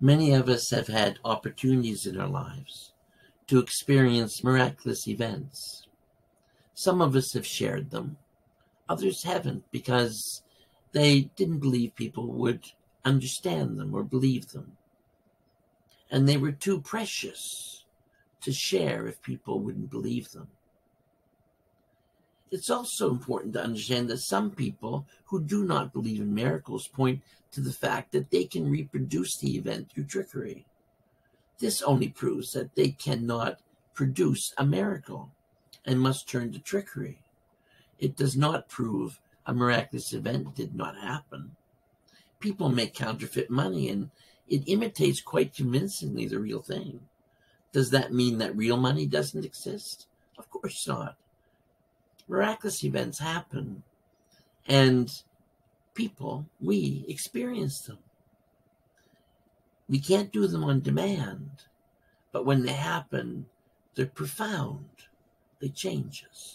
Many of us have had opportunities in our lives to experience miraculous events. Some of us have shared them, others haven't because they didn't believe people would understand them or believe them. And they were too precious to share if people wouldn't believe them. It's also important to understand that some people who do not believe in miracles point to the fact that they can reproduce the event through trickery. This only proves that they cannot produce a miracle and must turn to trickery. It does not prove a miraculous event did not happen. People make counterfeit money and it imitates quite convincingly the real thing. Does that mean that real money doesn't exist? Of course not miraculous events happen and people, we experience them. We can't do them on demand, but when they happen, they're profound. They change us.